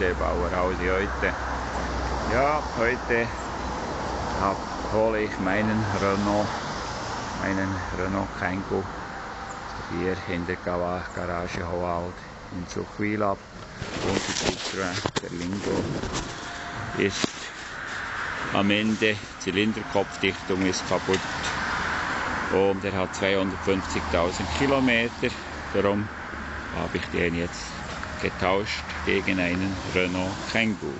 der Bauerhause heute. Ja, heute hole ich meinen Renault, meinen Renault Kangoo hier in der Garage Hoalt in Zuchwil ab. Und die Citroën, der Lingo, ist am Ende, Zylinderkopfdichtung ist kaputt. Und er hat 250.000 Kilometer, darum habe ich den jetzt getauscht gegen einen Renault Kangoo.